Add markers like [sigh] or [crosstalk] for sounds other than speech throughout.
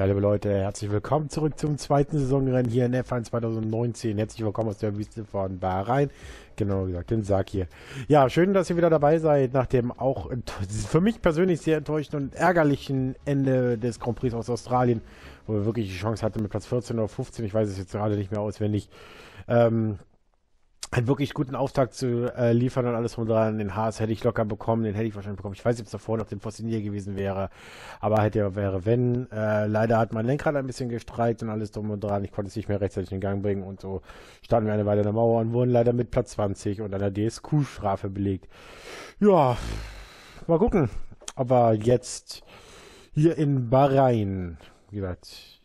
Ja, liebe Leute, herzlich willkommen zurück zum zweiten Saisonrennen hier in F1 2019. Herzlich willkommen aus der Wüste von Bahrain. Genau gesagt, den Sarg hier. Ja, schön, dass ihr wieder dabei seid nach dem auch für mich persönlich sehr enttäuschenden und ärgerlichen Ende des Grand Prix aus Australien, wo wir wirklich die Chance hatten mit Platz 14 oder 15, ich weiß es jetzt gerade nicht mehr auswendig, ähm, einen wirklich guten Auftakt zu äh, liefern und alles von dran. Den Haas hätte ich locker bekommen, den hätte ich wahrscheinlich bekommen. Ich weiß nicht, ob es davor noch den Fossinier gewesen wäre, aber hätte wäre wenn. Äh, leider hat mein Lenkrad ein bisschen gestreikt und alles drum und dran. Ich konnte es nicht mehr rechtzeitig in Gang bringen und so standen wir eine Weile in der Mauer und wurden leider mit Platz 20 und einer DSQ-Strafe belegt. Ja, mal gucken, aber jetzt hier in Bahrain, wie gesagt.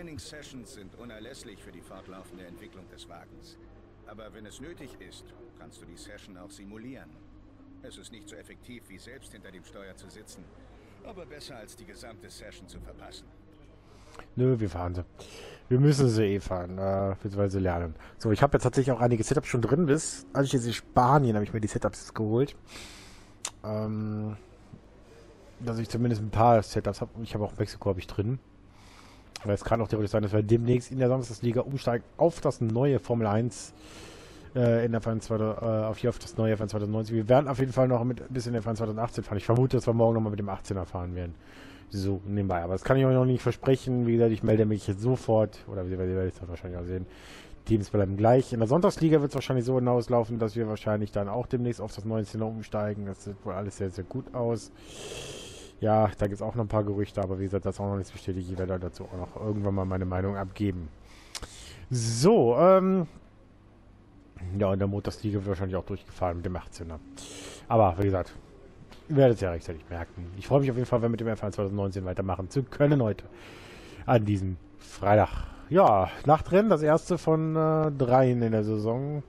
Trainingssessions sind unerlässlich für die fortlaufende Entwicklung des Wagens. Aber wenn es nötig ist, kannst du die Session auch simulieren. Es ist nicht so effektiv, wie selbst hinter dem Steuer zu sitzen, aber besser als die gesamte Session zu verpassen. Nö, wir fahren sie. Wir müssen sie eh fahren, äh, beziehungsweise lernen. So, ich habe jetzt tatsächlich auch einige Setups schon drin. Bis, als ich jetzt in Spanien habe ich mir die Setups geholt. Ähm, dass ich zumindest ein paar Setups habe. Ich habe auch Mexiko habe ich drin. Aber es kann auch theoretisch sein, dass wir demnächst in der Samstagsliga umsteigen auf das neue Formel 1 äh, in der F1 äh, auf hier auf das neue F1 2090. Wir werden auf jeden Fall noch mit ein bisschen F1 2018 fahren. Ich vermute, dass wir morgen nochmal mit dem 18er fahren werden. So, nebenbei. Aber das kann ich euch noch nicht versprechen. Wie gesagt, ich melde mich jetzt sofort, oder wie werdet ihr das wahrscheinlich auch sehen. Teams bleiben gleich. In der Sonntagsliga wird es wahrscheinlich so hinauslaufen, dass wir wahrscheinlich dann auch demnächst auf das 19er umsteigen. Das sieht wohl alles sehr, sehr gut aus. Ja, da gibt es auch noch ein paar Gerüchte, aber wie gesagt, das ist auch noch nichts bestätigt. Ich werde dazu auch noch irgendwann mal meine Meinung abgeben. So, ähm. Ja, und der Motorsliga wird wahrscheinlich auch durchgefahren mit dem 18er. Aber, wie gesagt, ihr werdet es ja rechtzeitig merken. Ich freue mich auf jeden Fall, wenn mit dem F1 2019 weitermachen zu können heute. An diesem Freitag. Ja, Nachtrennen, das erste von äh, dreien in der Saison.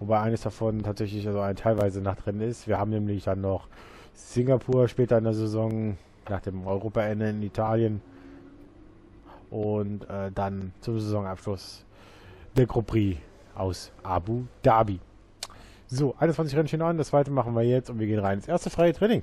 Wobei eines davon tatsächlich also ein teilweise Nachtrennen ist. Wir haben nämlich dann noch Singapur später in der Saison, nach dem Europaende in Italien. Und äh, dann zum Saisonabschluss der Grand Prix aus Abu Dhabi. So, 21 Rennen stehen an, das zweite machen wir jetzt und wir gehen rein ins erste freie Training.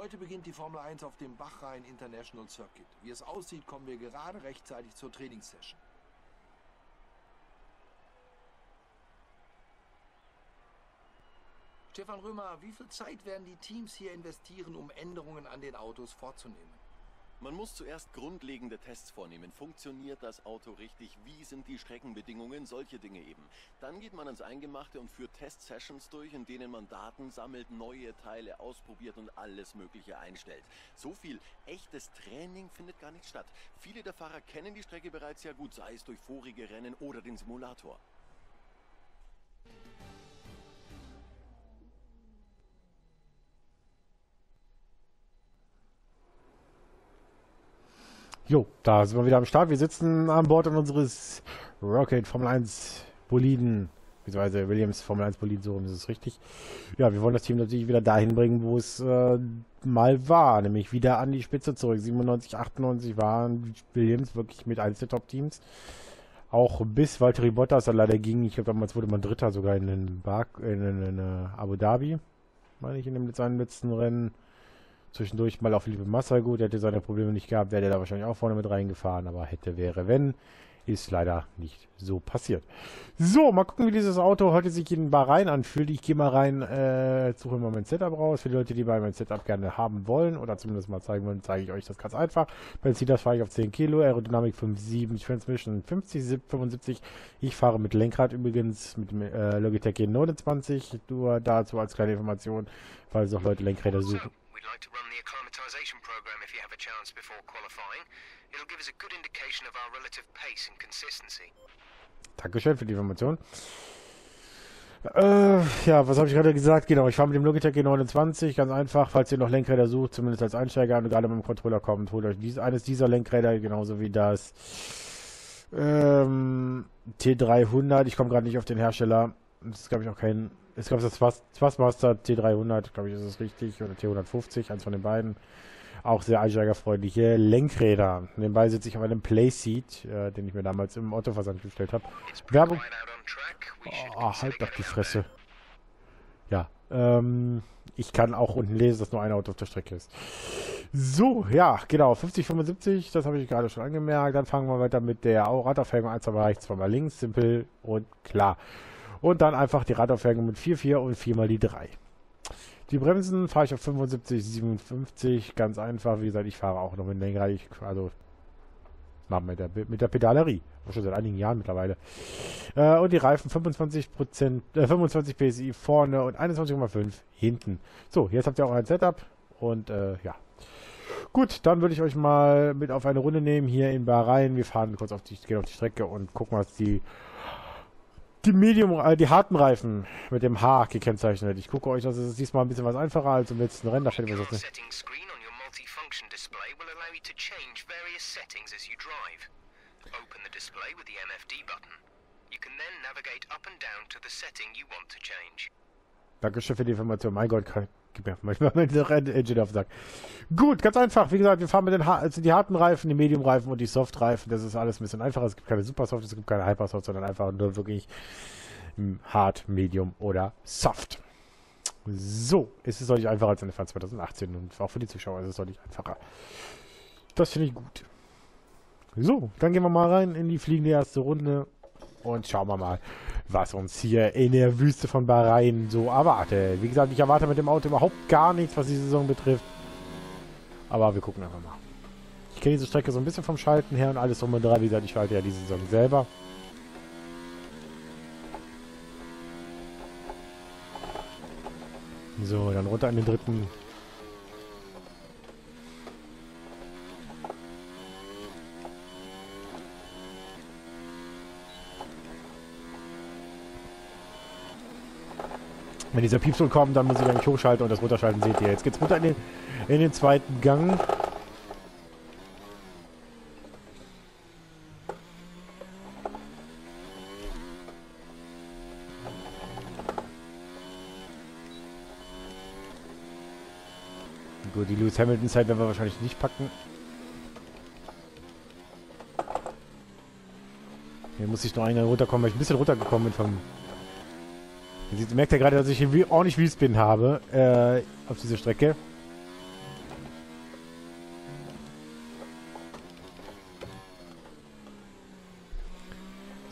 Heute beginnt die Formel 1 auf dem Bachrhein International Circuit. Wie es aussieht, kommen wir gerade rechtzeitig zur Trainingssession. Stefan Römer, wie viel Zeit werden die Teams hier investieren, um Änderungen an den Autos vorzunehmen? Man muss zuerst grundlegende Tests vornehmen. Funktioniert das Auto richtig? Wie sind die Streckenbedingungen? Solche Dinge eben. Dann geht man ans Eingemachte und führt Test-Sessions durch, in denen man Daten sammelt, neue Teile ausprobiert und alles Mögliche einstellt. So viel echtes Training findet gar nicht statt. Viele der Fahrer kennen die Strecke bereits sehr gut, sei es durch vorige Rennen oder den Simulator. Jo, da sind wir wieder am Start. Wir sitzen an Bord unseres Rocket Formel 1 Boliden, beziehungsweise Williams Formel 1 Boliden, so ist es richtig. Ja, wir wollen das Team natürlich wieder dahin bringen, wo es äh, mal war, nämlich wieder an die Spitze zurück. 97, 98 waren Williams wirklich mit eins der Top-Teams. Auch bis Valtteri Bottas dann leider ging. Ich glaube, damals wurde man Dritter sogar in den Bar in, in, in, in Abu Dhabi, meine ich, in dem letzten Rennen. Zwischendurch mal auf Felipe Massa gut, der hätte seine Probleme nicht gehabt, wäre der da wahrscheinlich auch vorne mit reingefahren, aber hätte, wäre, wenn. Ist leider nicht so passiert. So, mal gucken, wie dieses Auto heute sich in Bahrain anfühlt. Ich gehe mal rein, äh, suche mal mein Setup raus. Für die Leute, die bei meinem Setup gerne haben wollen oder zumindest mal zeigen wollen, zeige ich euch das ganz einfach. Benzin, das fahre ich auf 10 Kilo, Aerodynamik 5,7, Transmission 50, 75. Ich fahre mit Lenkrad übrigens mit äh, Logitech G29. Nur dazu als kleine Information, falls auch Leute Lenkräder suchen. We'd like to run the acclimatization program if you have a chance before qualifying. It'll give us a good indication of our relative pace and consistency. Dankeschön für die Information. Äh, ja, was habe ich gerade gesagt? Genau, ich fahre mit dem Logitech G29, ganz einfach, falls ihr noch Lenkräder sucht, zumindest als Einsteiger und gerade mit dem Controller kommt, holt euch dies, eines dieser Lenkräder, genauso wie das Ähm, T300, ich komme gerade nicht auf den Hersteller. Das ist, glaube ich, auch kein. Ich glaube, das Thrustmaster T300, glaube ich, ist es richtig. Oder T150, eins von den beiden. Auch sehr einsteigerfreundliche Lenkräder. Nebenbei sitze ich auf einem Playseat, äh, den ich mir damals im Autoversand gestellt habe. Werbung. Oh, halt doch die Fresse. Ja, ähm, ich kann auch unten lesen, dass nur ein Auto auf der Strecke ist. So, ja, genau, 50, 75, das habe ich gerade schon angemerkt. Dann fangen wir weiter mit der Radaufhängung. Eins mal rechts, zweimal links, simpel und klar. Und dann einfach die Radaufhängung mit 4, 4 und 4 mal die 3. Die Bremsen fahre ich auf 75, 57, ganz einfach. Wie gesagt, ich fahre auch noch mit Lenkrad, also mit der, mit der Pedalerie. Schon seit einigen Jahren mittlerweile. Äh, und die Reifen 25%, äh, 25 PSI vorne und 21,5 hinten. So, jetzt habt ihr auch ein Setup und äh, ja. Gut, dann würde ich euch mal mit auf eine Runde nehmen hier in Bahrain. Wir fahren kurz auf die, gehen auf die Strecke und gucken, was die die Medium, äh, die harten Reifen mit dem H gekennzeichnet. Ich gucke euch, das ist diesmal ein bisschen was einfacher als im letzten Rennen. Da steht was nicht. Open the display with the MFD button. You can then navigate up and down to the setting you want to change. Dankeschön für die Information. Mein Gott, gib mir manchmal mit der Engine auf den Sack. Gut, ganz einfach. Wie gesagt, wir fahren mit den ha also die harten Reifen, die Medium-Reifen und die Soft-Reifen. Das ist alles ein bisschen einfacher. Es gibt keine Super-Soft, es gibt keine Hyper-Soft, sondern einfach nur wirklich Hard, Medium oder Soft. So, ist es deutlich einfacher als eine Fan 2018 und auch für die Zuschauer ist es deutlich einfacher. Das finde ich gut. So, dann gehen wir mal rein in die fliegende erste Runde und schauen wir mal, was uns hier in der Wüste von Bahrain so erwartet. Wie gesagt, ich erwarte mit dem Auto überhaupt gar nichts, was die Saison betrifft. Aber wir gucken einfach mal. Ich kenne diese Strecke so ein bisschen vom Schalten her und alles um und dran. Wie gesagt, ich schalte ja die Saison selber. So, dann runter in den dritten Wenn dieser Piepston kommt, dann muss ich eigentlich hochschalten und das runterschalten seht ihr. Jetzt geht's runter in den, in den zweiten Gang. Gut, die Lewis Hamilton Zeit werden wir wahrscheinlich nicht packen. Hier muss ich noch einer runterkommen, weil ich ein bisschen runtergekommen bin vom Ihr merkt ja gerade, dass ich hier ordentlich Wheelspin habe äh, auf dieser Strecke.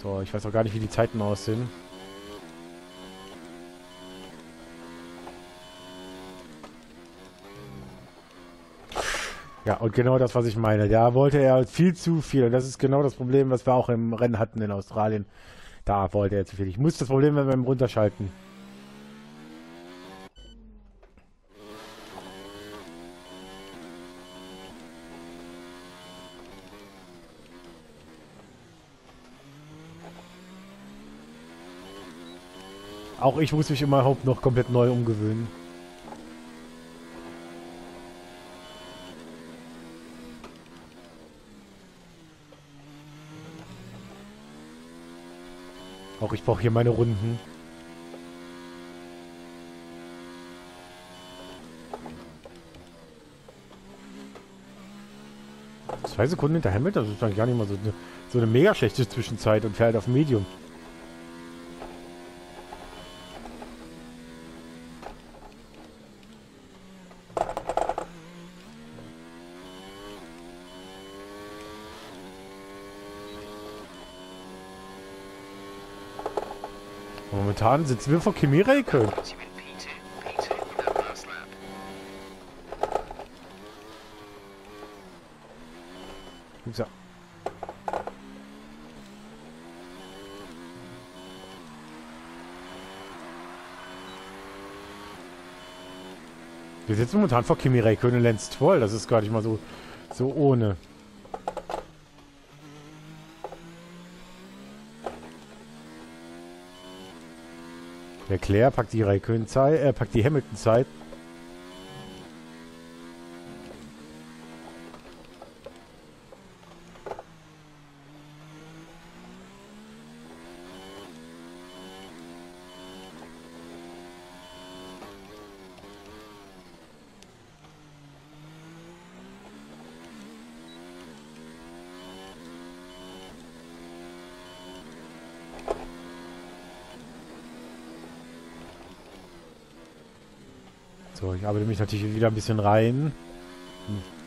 So, ich weiß auch gar nicht, wie die Zeiten aussehen. Ja, und genau das, was ich meine. Da wollte er viel zu viel. Und das ist genau das Problem, was wir auch im Rennen hatten in Australien. Da wollte er zu viel. Ich muss das Problem beim Runterschalten. Auch ich muss mich überhaupt noch komplett neu umgewöhnen. Auch ich brauche hier meine Runden. Zwei Sekunden hinter Hamilton, das ist dann gar nicht mal so so eine mega schlechte Zwischenzeit und fährt auf Medium. Momentan sitzen wir vor Kimi Räikkönen. So. Wir sitzen momentan vor Kimi Räikkönen und Lenz Toll. Das ist gar nicht mal so, so ohne. Leclerc packt die Raikön-Zeit, äh, packt die Hamilton-Zeit. So, ich arbeite mich natürlich wieder ein bisschen rein.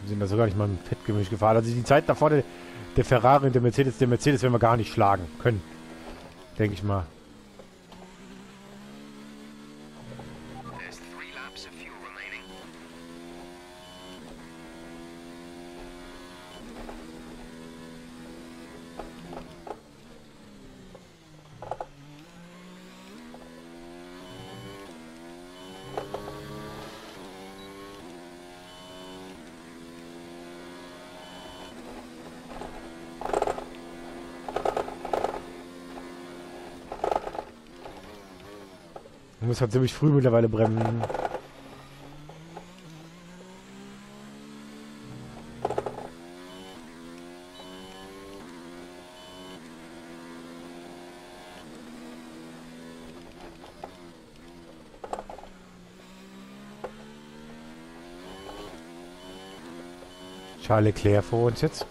Wir sind da sogar nicht mal im Fettgemisch gefahren. Also die Zeit davor, der, der Ferrari und der Mercedes, der Mercedes werden wir gar nicht schlagen können. Denke ich mal. Man muss halt ziemlich früh mittlerweile bremsen. Charles Leclerc vor uns jetzt.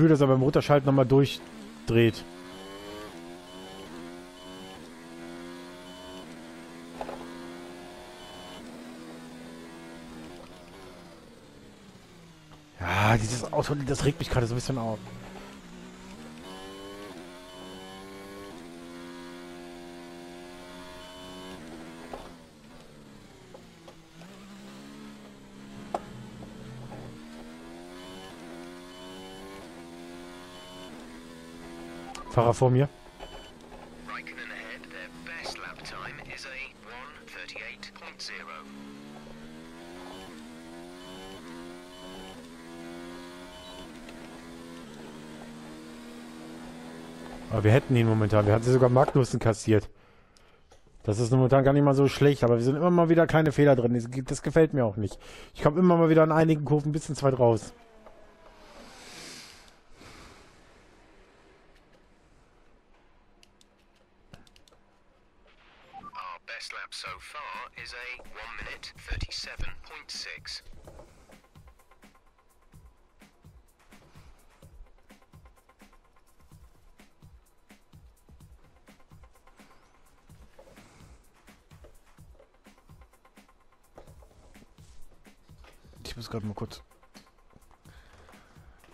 Gefühl, dass er beim Runterschalten nochmal durchdreht. Ja, dieses Auto, das regt mich gerade so ein bisschen auf. Fahrer vor mir. Raikkonen ahead. Their best lap time is a 1:38.0. Aber wir hätten ihn momentan. Wir hatten sogar Magnussen kassiert. Das ist momentan gar nicht mal so schlecht, aber wir sind immer mal wieder kleine Fehler drin. Das gefällt mir auch nicht. Ich komme immer mal wieder an einigen Kurven ein bisschen zu weit raus. Ich muss gerade mal kurz.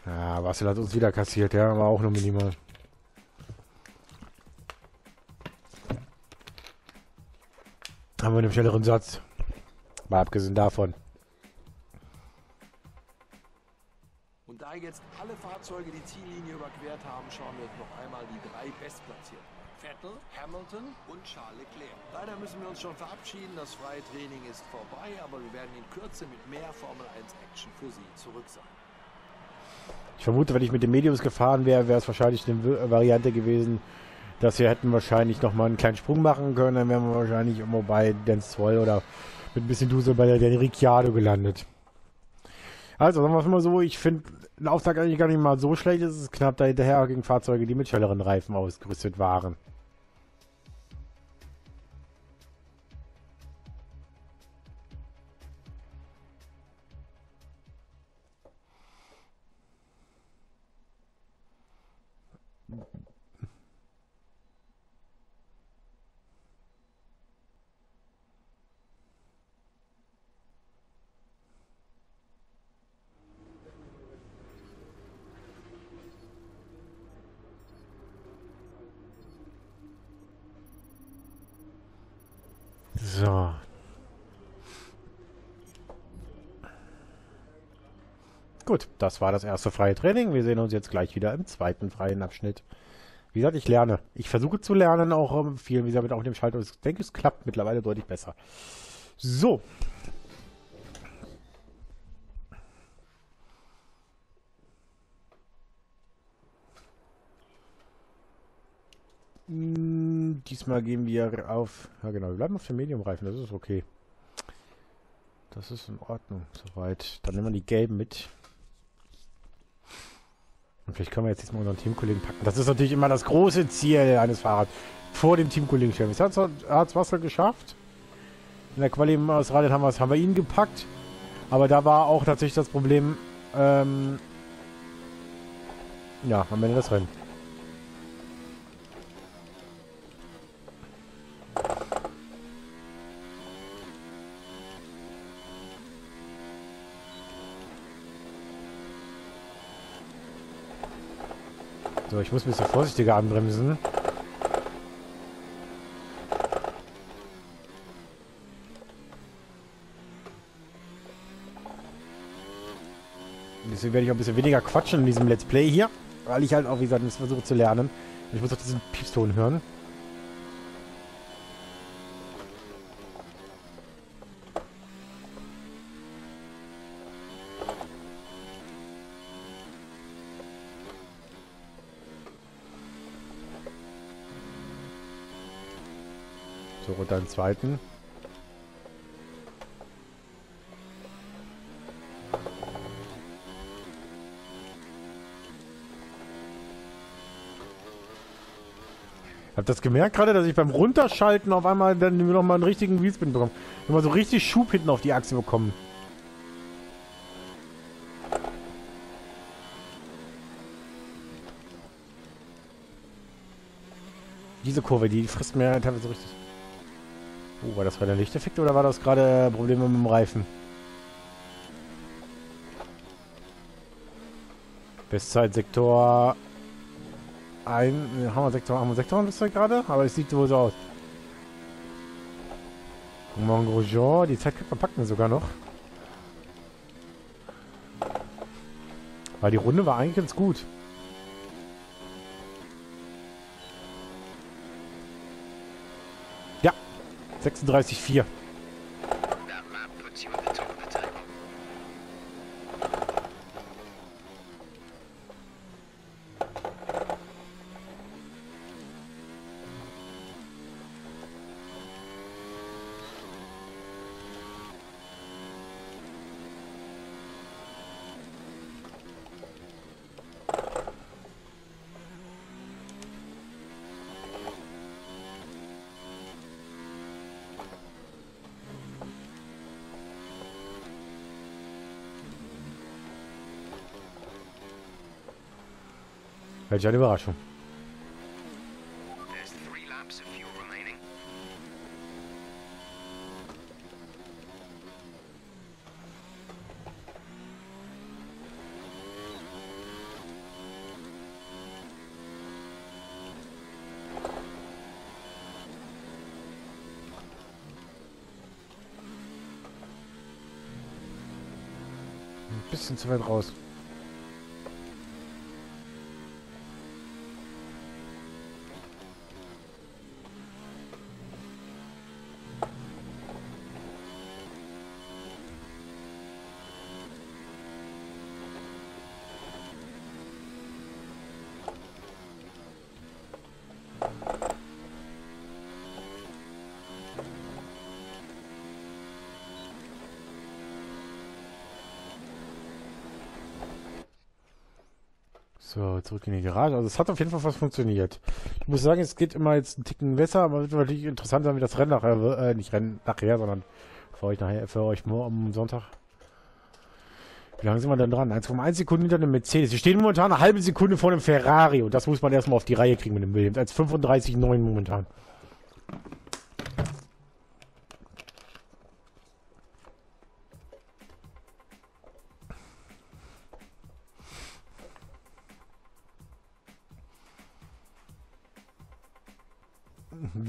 Ja, Marcel hat uns wieder kassiert, ja, aber auch nur minimal. Haben wir einen schnelleren Satz. Mal abgesehen davon. Und da jetzt alle Fahrzeuge die Ziellinie überquert haben, schauen wir uns noch einmal die drei Bestplatzierten. Vettel, Hamilton und Charles Leclerc. Leider müssen wir uns schon verabschieden. Das freie Training ist vorbei, aber wir werden in Kürze mit mehr Formel 1 Action für Sie zurück sein. Ich vermute, wenn ich mit den Mediums gefahren wäre, wäre es wahrscheinlich eine Variante gewesen, dass wir hätten wahrscheinlich noch mal einen kleinen Sprung machen können. Dann wären wir wahrscheinlich immer bei Dance 2 oder mit ein bisschen Dusel bei der, der Ricciardo gelandet. Also, sagen wir es mal so, ich finde den Auftrag eigentlich gar nicht mal so schlecht. Es ist knapp dahinterher gegen Fahrzeuge, die mit schnelleren Reifen ausgerüstet waren. Gut, das war das erste freie Training. Wir sehen uns jetzt gleich wieder im zweiten freien Abschnitt. Wie gesagt, ich lerne. Ich versuche zu lernen, auch ähm, viel, wie gesagt, auch mit dem Schalter. Ich denke, es klappt mittlerweile deutlich besser. So. Hm, Diesmal gehen wir auf. Ja, genau, wir bleiben auf dem Medium-Reifen, das ist okay. Das ist in Ordnung, soweit. Dann nehmen wir die gelben mit. Und vielleicht können wir jetzt diesmal unseren Teamkollegen packen. Das ist natürlich immer das große Ziel eines Fahrrads. vor dem Teamkollegen stellen. Es hat es Wasser geschafft. In der Quali im Australien haben, haben wir ihn gepackt. Aber da war auch tatsächlich das Problem, ähm, ja, am Ende das Rennen. So, ich muss ein bisschen vorsichtiger anbremsen. Deswegen werde ich auch ein bisschen weniger quatschen in diesem Let's Play hier. Weil ich halt auch, wie gesagt, versuche zu lernen. Ich muss auch diesen Piepston hören. Und dann zweiten. Habt das gemerkt gerade, dass ich beim Runterschalten auf einmal dann nochmal einen richtigen Wheelspin bekomme? Nochmal so richtig Schub hinten auf die Achse bekommen. Diese Kurve, die frisst mir teilweise so richtig. Oh, war das gerade Lichteffekt oder war das gerade Probleme mit dem Reifen? Bestzeitsektor ein. Haben wir Sektor, haben wir Sektor Bestzeit gerade? Aber es sieht wohl so aus. Mongrosjean, die Zeit packen wir sogar noch. Weil die Runde war eigentlich ganz gut. 36,4. Welch eine Überraschung. Ein bisschen zu weit raus. So, zurück in die Garage. Also es hat auf jeden Fall was funktioniert. Ich muss sagen, es geht immer jetzt einen Ticken besser, aber es wird natürlich interessant sein, wie das Rennen nachher, äh, nicht Rennen nachher, sondern für euch nachher, für euch am Sonntag. Wie lange sind wir denn dran? 1,1 Sekunden hinter dem Mercedes. Wir stehen momentan eine halbe Sekunde vor dem Ferrari und das muss man erstmal auf die Reihe kriegen mit dem Williams. 1,35,9 momentan.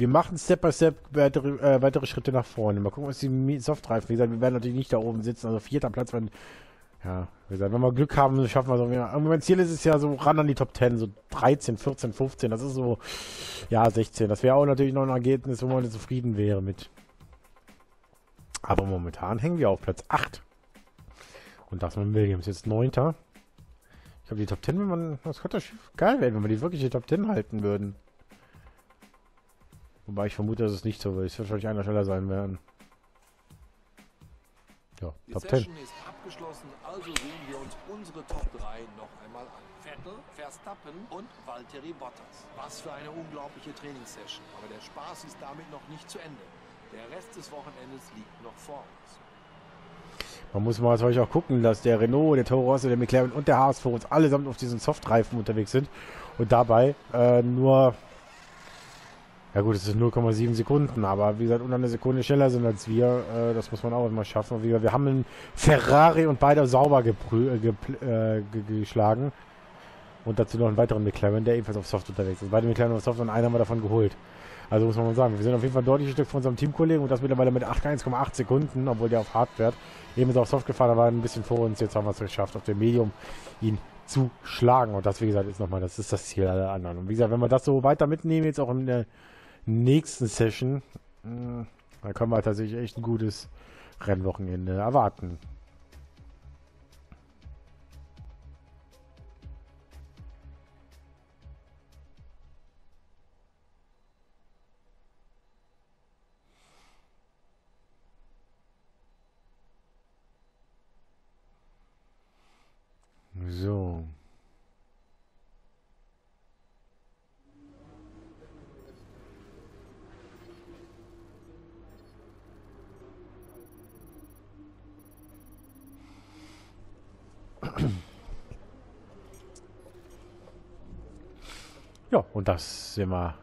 Wir machen Step by Step weitere, äh, weitere Schritte nach vorne. Mal gucken, was die Softreifen. Wie gesagt, wir werden natürlich nicht da oben sitzen. Also vierter Platz, wenn, ja, wie gesagt, wenn wir Glück haben, schaffen wir so. Mein Ziel ist es ja so ran an die Top 10, so 13, 14, 15. Das ist so, ja, 16. Das wäre auch natürlich noch ein Ergebnis, wo man zufrieden wäre mit. Aber momentan hängen wir auf Platz 8. Und das mit Williams. Jetzt 9. Ich glaube, die Top 10, wenn man, das könnte geil werden, wenn wir die wirklich die Top 10 halten würden. Wobei ich vermute, dass es nicht so wird. Es wird wahrscheinlich einer schneller sein werden. Ja, Die Top 10. Session ist abgeschlossen, also sehen wir uns unsere Top 3 noch einmal an. Vettel, Verstappen und Valtteri Bottas. Was für eine unglaubliche Trainingssession. Aber der Spaß ist damit noch nicht zu Ende. Der Rest des Wochenendes liegt noch vor uns. Man muss mal natürlich auch gucken, dass der Renault, der Toro Rosso, der McLaren und der Haas für uns allesamt auf diesen Softreifen unterwegs sind und dabei äh, nur, ja gut, es sind 0,7 Sekunden, aber wie gesagt, unter eine Sekunde schneller sind als wir, äh, das muss man auch immer schaffen. Und wie gesagt, wir haben einen Ferrari und beide sauber geprü äh, äh, ge- geschlagen und dazu noch einen weiteren McLaren, der ebenfalls auf Soft unterwegs ist. Beide McLaren auf Soft und einen haben wir davon geholt. Also muss man sagen, wir sind auf jeden Fall ein deutliches Stück von unserem Teamkollegen und das mittlerweile mit 8 1,8 Sekunden, obwohl der auf Hard fährt. Eben ist auf Soft gefahren, war ein bisschen vor uns. Jetzt haben wir es geschafft, auf dem Medium ihn zu schlagen. Und das, wie gesagt, ist nochmal, das ist das Ziel aller anderen. Und wie gesagt, wenn wir das so weiter mitnehmen, jetzt auch in der nächsten Session, mh, dann können wir tatsächlich echt ein gutes Rennwochenende erwarten. So. Ja, und das sind wir.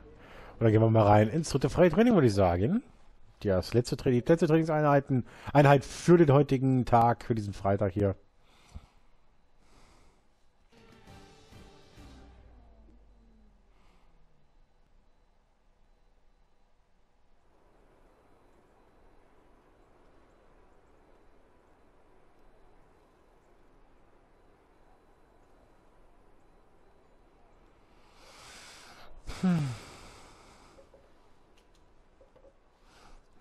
Oder gehen wir mal rein ins dritte freie Training, würde ich sagen. Das letzte Training, die letzte Trainingseinheiten, Einheit für den heutigen Tag, für diesen Freitag hier.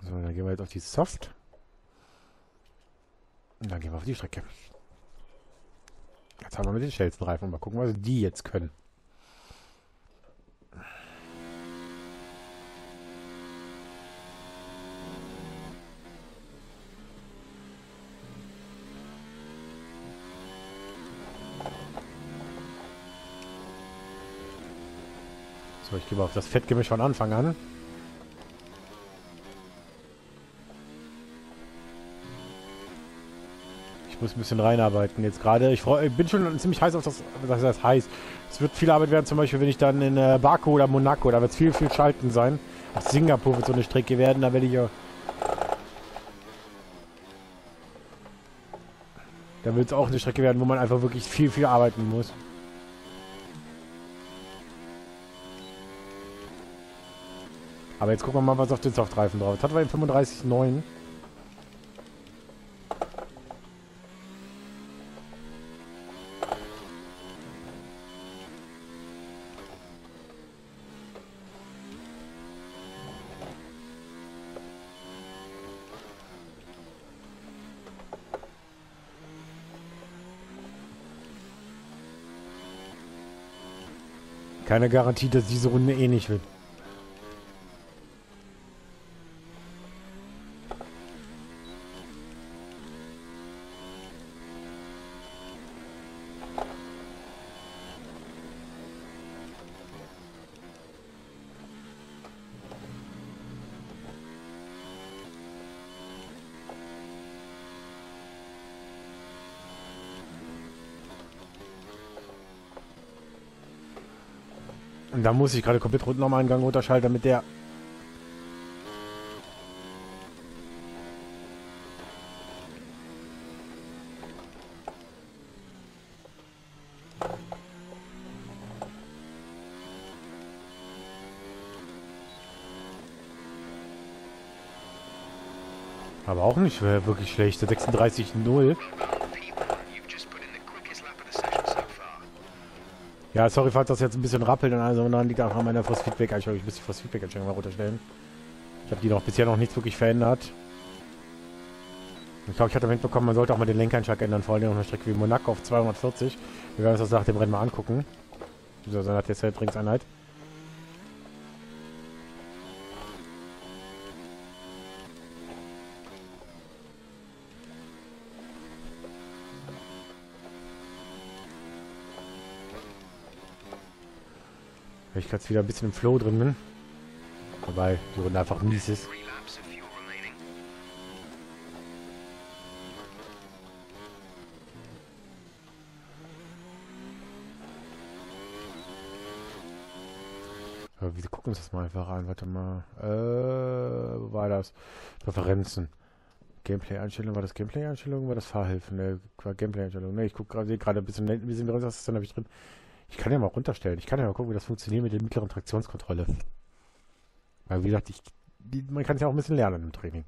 So, dann gehen wir jetzt auf die Soft. Und dann gehen wir auf die Strecke. Jetzt haben wir mit den schnellsten Reifen. Mal gucken, was die jetzt können. Gebe auf das Fettgemisch von Anfang an. Ich muss ein bisschen reinarbeiten jetzt gerade. Ich, ich bin schon ziemlich heiß auf das, das heißt heiß. Es wird viel Arbeit werden, zum Beispiel, wenn ich dann in äh, Baku oder Monaco, da wird es viel, viel Schalten sein. Auch Singapur wird so eine Strecke werden, da werde ich ja... Da wird es auch eine Strecke werden, wo man einfach wirklich viel, viel arbeiten muss. Aber jetzt gucken wir mal, was auf den Softreifen drauf ist. Hat wir den 35,9. Keine Garantie, dass diese Runde eh nicht wird. Und da muss ich gerade komplett runter nochmal einen Gang runterschalten, damit der... Aber auch nicht wirklich schlecht. Der 36-0. P1, you've just put in the quickest lap of the session so far. Ja, sorry, falls das jetzt ein bisschen rappelt und also dann liegt auch an meiner Force Feedback. Ich glaube, ich muss die Force Feedback Einstellung mal runterstellen. Ich habe die noch bisher noch nichts wirklich verändert. Ich glaube, ich hatte mitbekommen, man sollte auch mal den Lenkeinschlag ändern, vor allem auf einer Strecke wie Monaco auf 240. Wir werden uns das nach dem Rennen mal angucken. So, dann hat jetzt Trainingseinheit. Weil ich gerade wieder ein bisschen im Flow drin bin. Wobei die Runde einfach mies ist. Wir gucken uns das mal einfach an. Warte mal. Äh, wo war das? Präferenzen. Gameplay-Einstellungen. War das Gameplay-Einstellungen? War das Fahrhilfen? Ne, war Gameplay-Einstellungen. Ne, ich gucke gerade, ein bisschen, ein bisschen was dann habe ich drin. Ich kann ja mal runterstellen. Ich kann ja mal gucken, wie das funktioniert mit der mittleren Traktionskontrolle. Weil, wie gesagt, ich, die, man kann es ja auch ein bisschen lernen im Training.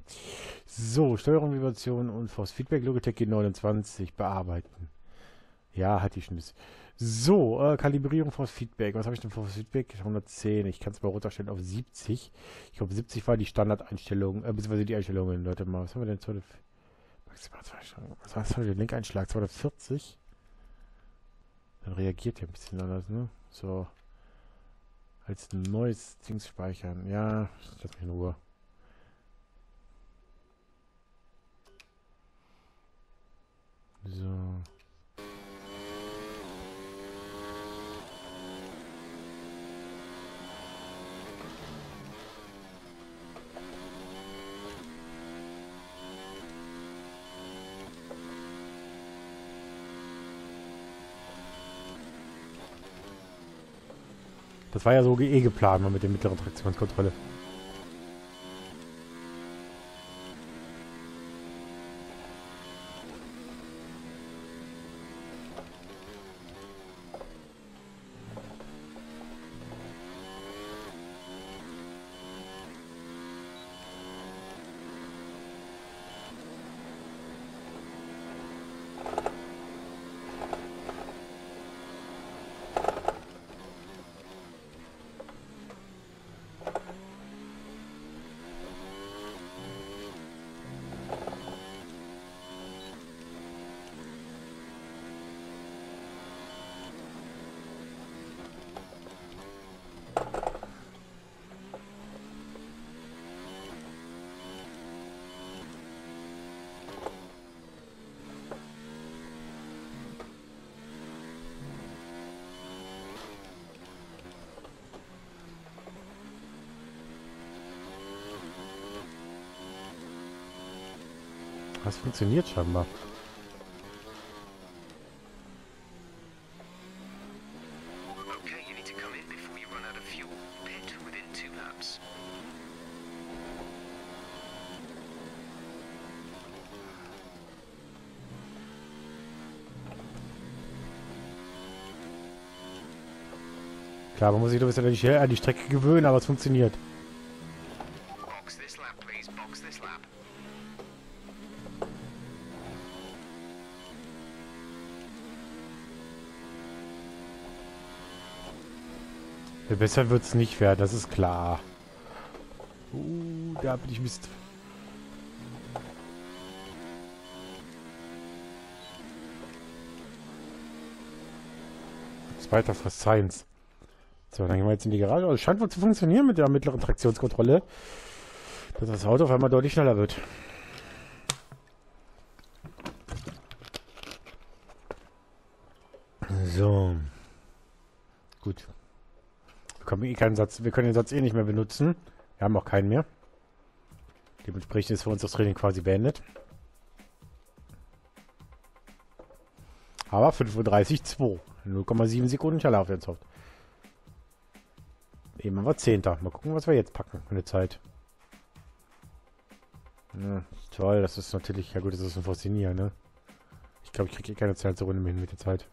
So, Steuerung, Vibration und Force Feedback, Logitech G29, bearbeiten. Ja, hatte ich schon. das. So, äh, Kalibrierung Force Feedback. Was habe ich denn Force Feedback? 110. Ich kann es mal runterstellen auf 70. Ich glaube, 70 war die Standardeinstellung, äh, beziehungsweise die Einstellungen. Warte mal, was haben wir denn? 200 Maximal zwei. Was war das für der Linkeinschlag? 240? Dann reagiert der ein bisschen anders, ne? So. Als neues Dings speichern. Ja, lass mich in Ruhe. So. War ja so eh geplant mit der mittleren Traktionskontrolle. Within two laps. Klar, man muss sich ein bisschen an die, an die Strecke gewöhnen, aber es funktioniert. Box this lap, please. Box this lap. Ja, besser wird's nicht werden, das ist klar. Uh, da bin ich Mist. Zweiter für Science. So, dann gehen wir jetzt in die Garage. Also, es scheint wohl zu funktionieren mit der mittleren Traktionskontrolle. Dass das Auto auf einmal deutlich schneller wird. So. Gut. Wir können, eh keinen Satz, wir können den Satz eh nicht mehr benutzen. Wir haben auch keinen mehr. Dementsprechend ist für uns das Training quasi beendet. Aber 35,2. 0,7 Sekunden schneller auf jetzt hofft. Eben wir Zehnter. Mal gucken, was wir jetzt packen. Eine Zeit. Ja, toll, das ist natürlich... Ja gut, das ist ein Faszinier, ne? Ich glaube, ich kriege eh keine Zeit zur Runde hin mit der Zeit.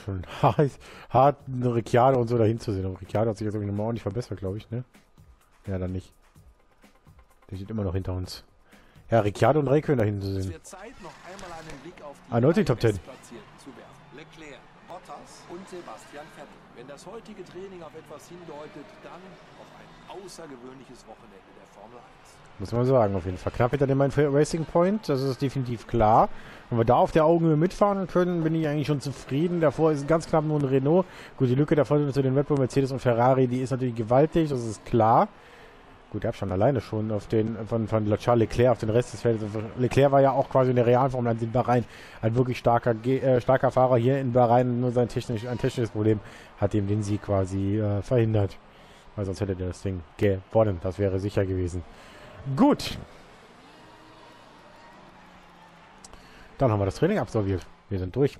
Schon [laughs] hart, eine Ricciardo und so dahin zu sehen. Aber Ricciardo hat sich jetzt irgendwie nochmal ordentlich verbessert, glaube ich, ne? Ja, dann nicht. Der steht immer noch hinter uns. Ja, Ricciardo und Raikkonen da hinten zu sehen. Zeit, noch einmal einen Blick auf die Erneut die drei Top Ten. Bestplatzierten zu werfen. Leclerc, Bottas und Sebastian Vettel. Wenn das heutige Training auf etwas hindeutet, dann auf ein außergewöhnliches Wochenende der Formel 1. Muss man sagen, auf jeden Fall. Knapp hinter dem Racing Point, das ist definitiv klar. Wenn wir da auf der Augenhöhe mitfahren können, bin ich eigentlich schon zufrieden. Davor ist ganz knapp nur ein Renault. Gut, die Lücke davor zu den Red Bull, Mercedes und Ferrari, die ist natürlich gewaltig, das ist klar. Gut, er hat schon alleine schon auf den, von, von Charles Leclerc auf den Rest des Feldes. Leclerc war ja auch quasi in der Realform an in Bahrain ein wirklich starker, äh, starker Fahrer hier in Bahrain. Nur sein technisch, ein technisches Problem hat ihm den Sieg quasi äh, verhindert. Weil sonst hätte der das Ding gewonnen. Das wäre sicher gewesen. Gut. Dann haben wir das Training absolviert. Wir sind durch.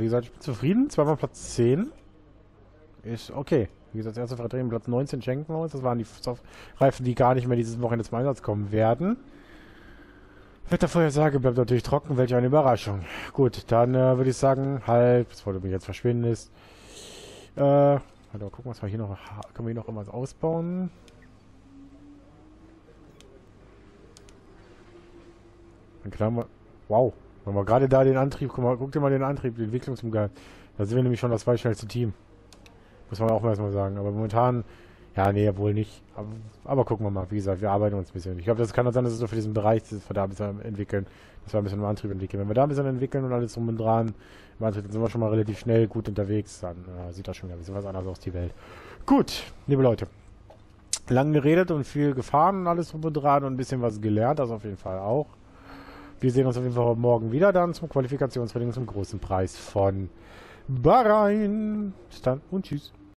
Wie gesagt, ich bin zufrieden. Zweimal Platz 10. Ist okay. Wie gesagt, das erste Vertretung Platz 19 schenken wir uns. Das waren die Reifen, die gar nicht mehr dieses Wochenende zum Einsatz kommen werden. Wettervorhersage bleibt natürlich trocken. Welche eine Überraschung. Gut, dann äh, würde ich sagen, halt, bevor du mir jetzt verschwindest. Äh, warte mal gucken, was wir hier noch, können wir hier noch irgendwas ausbauen? Dann können wir, wow, wenn wir gerade da den Antrieb, guck, mal, guck dir mal den Antrieb, die Entwicklungsumgang. Da sind wir nämlich schon das zweitschnellste Team. Muss man auch erstmal sagen. Aber momentan, ja, nee, wohl nicht. Aber, aber, gucken wir mal. Wie gesagt, wir arbeiten uns ein bisschen. Ich glaube, das kann auch sein, dass es so für diesen Bereich, dass wir da ein bisschen entwickeln, dass wir ein bisschen im Antrieb entwickeln. Wenn wir da ein bisschen entwickeln und alles drum und dran, im Antrieb, dann sind wir schon mal relativ schnell gut unterwegs. Dann äh, sieht das schon wieder ein bisschen was anderes aus, die Welt. Gut, liebe Leute. Lang geredet und viel gefahren und alles drum und dran und ein bisschen was gelernt, das auf jeden Fall auch. Wir sehen uns auf jeden Fall morgen wieder dann zum Qualifikationstraining zum großen Preis von Bahrain. Bis dann und tschüss.